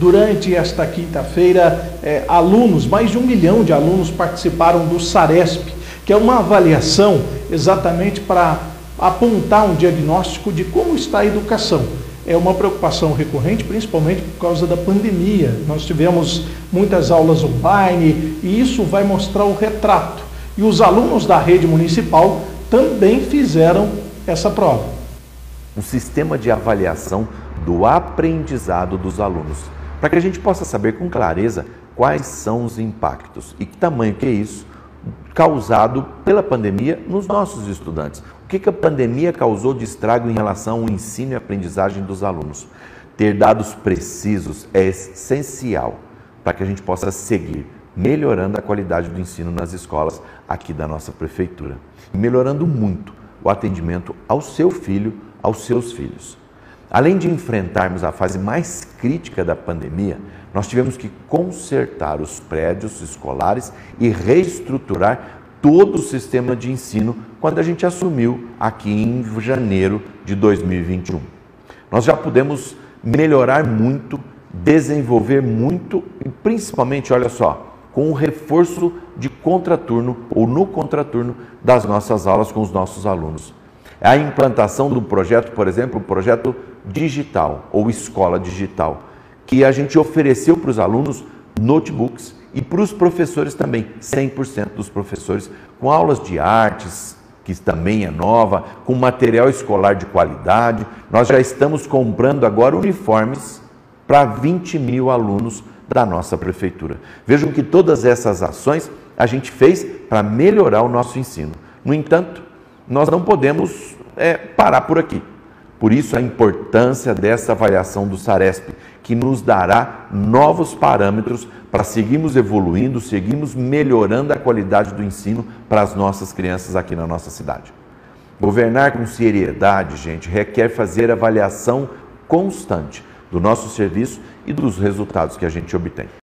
Durante esta quinta-feira, é, alunos, mais de um milhão de alunos participaram do SARESP, que é uma avaliação exatamente para apontar um diagnóstico de como está a educação. É uma preocupação recorrente, principalmente por causa da pandemia. Nós tivemos muitas aulas online e isso vai mostrar o retrato. E os alunos da rede municipal também fizeram essa prova. Um sistema de avaliação do aprendizado dos alunos, para que a gente possa saber com clareza quais são os impactos e que tamanho que é isso causado pela pandemia nos nossos estudantes. O que, que a pandemia causou de estrago em relação ao ensino e aprendizagem dos alunos? Ter dados precisos é essencial para que a gente possa seguir melhorando a qualidade do ensino nas escolas aqui da nossa prefeitura. Melhorando muito o atendimento ao seu filho, aos seus filhos. Além de enfrentarmos a fase mais crítica da pandemia, nós tivemos que consertar os prédios escolares e reestruturar todo o sistema de ensino quando a gente assumiu aqui em janeiro de 2021. Nós já pudemos melhorar muito, desenvolver muito e principalmente, olha só, com o reforço de contraturno ou no contraturno das nossas aulas com os nossos alunos. A implantação do projeto, por exemplo, o projeto digital ou escola digital, que a gente ofereceu para os alunos notebooks e para os professores também, 100% dos professores, com aulas de artes, que também é nova, com material escolar de qualidade. Nós já estamos comprando agora uniformes para 20 mil alunos da nossa prefeitura. Vejam que todas essas ações a gente fez para melhorar o nosso ensino. No entanto, nós não podemos é, parar por aqui. Por isso, a importância dessa avaliação do SARESP, que nos dará novos parâmetros para seguirmos evoluindo, seguirmos melhorando a qualidade do ensino para as nossas crianças aqui na nossa cidade. Governar com seriedade, gente, requer fazer avaliação constante do nosso serviço e dos resultados que a gente obtém.